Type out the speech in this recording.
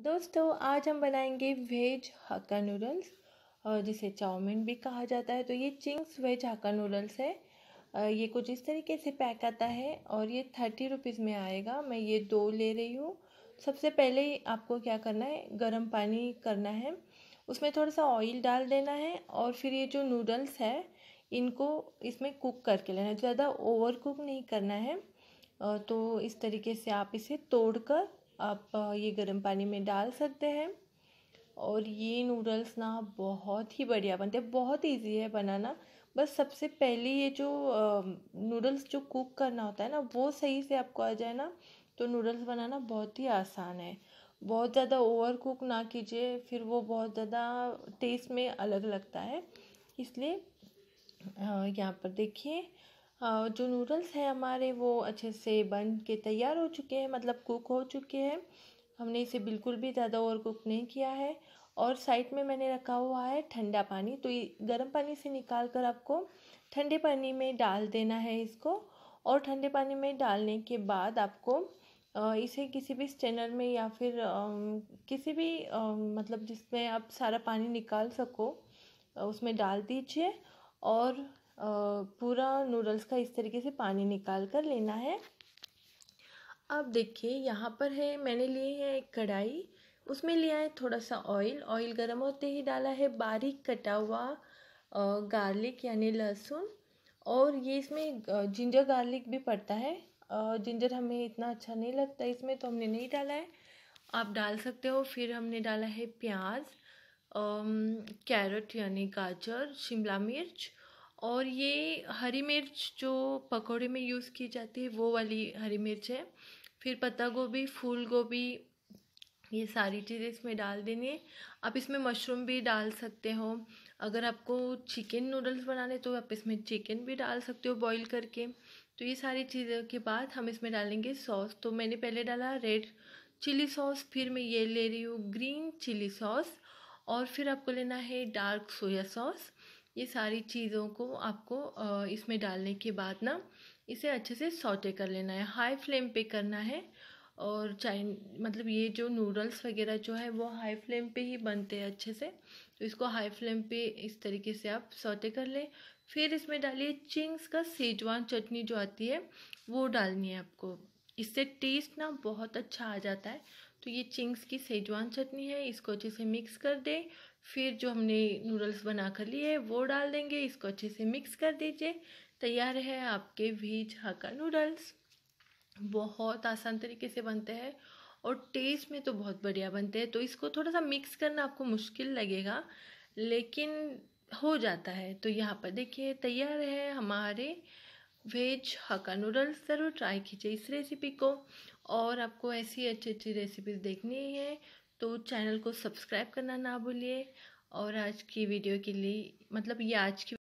दोस्तों, आज हम बनाएँगे वेज हक्का नूडल्स और जिसे चाउमीन भी कहा जाता है। तो ये चिंग्स वेज हक्का नूडल्स है। ये कुछ इस तरीके से पैक आता है, और ये थर्टी रुपीज़ में आएगा। मैं ये दो ले रही हूँ। सबसे पहले आपको क्या करना है? गर्म पानी करना है। उसमें थोड़ा सा ऑयल डाल देना है, और फिर ये जो नूडल्स है, इनको इसमें कुक करके लेना है। ज़्यादा ओवर कुक नहीं करना है। तो इस तरीके से आप इसे तोड़कर आप ये गर्म पानी में डाल सकते हैं। और ये नूडल्स ना बहुत ही बढ़िया बनते हैं। बहुत इजी है बनाना। बस सबसे पहले ये जो नूडल्स जो कुक करना होता है ना, वो सही से आपको आ जाए ना तो नूडल्स बनाना बहुत ही आसान है। बहुत ज़्यादा ओवर कुक ना कीजिए, फिर वो बहुत ज़्यादा टेस्ट में अलग लगता है। इसलिए यहाँ पर देखिए जो नूडल्स हैं हमारे, वो अच्छे से बन के तैयार हो चुके हैं मतलब कुक हो चुके हैं। हमने इसे बिल्कुल भी ज़्यादा ओवर कुक नहीं किया है। और साइड में मैंने रखा हुआ है ठंडा पानी। तो गर्म पानी से निकाल कर आपको ठंडे पानी में डाल देना है इसको। और ठंडे पानी में डालने के बाद आपको इसे किसी भी स्टेनर में या फिर किसी भी मतलब जिसमें आप सारा पानी निकाल सको उसमें डाल दीजिए। और पूरा नूडल्स का इस तरीके से पानी निकाल कर लेना है। अब देखिए, यहाँ पर है, मैंने लिए है एक कढ़ाई। उसमें लिया है थोड़ा सा ऑयल ऑयल गर्म होते ही डाला है बारीक कटा हुआ गार्लिक यानी लहसुन। और ये इसमें जिंजर गार्लिक भी पड़ता है। जिंजर हमें इतना अच्छा नहीं लगता, इसमें तो हमने नहीं डाला है। आप डाल सकते हो, फिर हमने डाला है प्याज कैरेट यानी गाजर, शिमला मिर्च। और ये हरी मिर्च जो पकौड़े में यूज़ की जाती है, वो वाली हरी मिर्च है। फिर पत्ता गोभी, फूल गोभी, ये सारी चीज़ें इसमें डाल देनी है। आप इसमें मशरूम भी डाल सकते हो। अगर आपको चिकन नूडल्स बनाने तो आप इसमें चिकन भी डाल सकते हो बॉईल करके। तो ये सारी चीज़ों के बाद हम इसमें डालेंगे सॉस। तो मैंने पहले डाला रेड चिली सॉस, फिर मैं ये ले रही हूँ ग्रीन चिली सॉस, और फिर आपको लेना है डार्क सोया सॉस। ये सारी चीज़ों को आपको इसमें डालने के बाद ना इसे अच्छे से सौटे कर लेना है। हाई फ्लेम पे करना है और चाइन मतलब ये जो नूडल्स वगैरह जो है वो हाई फ्लेम पे ही बनते हैं अच्छे से। तो इसको हाई फ्लेम पे इस तरीके से आप सौटे कर लें। फिर इसमें डालिए चिंग्स का सेजवान चटनी जो आती है वो डालनी है आपको। इससे टेस्ट ना बहुत अच्छा आ जाता है। तो ये चिंग्स की सेजवान चटनी है, इसको अच्छे से मिक्स कर दें। फिर जो हमने नूडल्स बना कर लिए वो डाल देंगे, इसको अच्छे से मिक्स कर दीजिए। तैयार है आपके वेज हाका नूडल्स बहुत आसान तरीके से बनते हैं और टेस्ट में तो बहुत बढ़िया बनते हैं। तो इसको थोड़ा सा मिक्स करना आपको मुश्किल लगेगा, लेकिन हो जाता है। तो यहाँ पर देखिए, तैयार है हमारे वेज हक्का नूडल्स ज़रूर ट्राई कीजिए इस रेसिपी को। और आपको ऐसी अच्छी अच्छी रेसिपीज़ देखनी है तो चैनल को सब्सक्राइब करना ना भूलिए। और आज की वीडियो के लिए मतलब ये आज की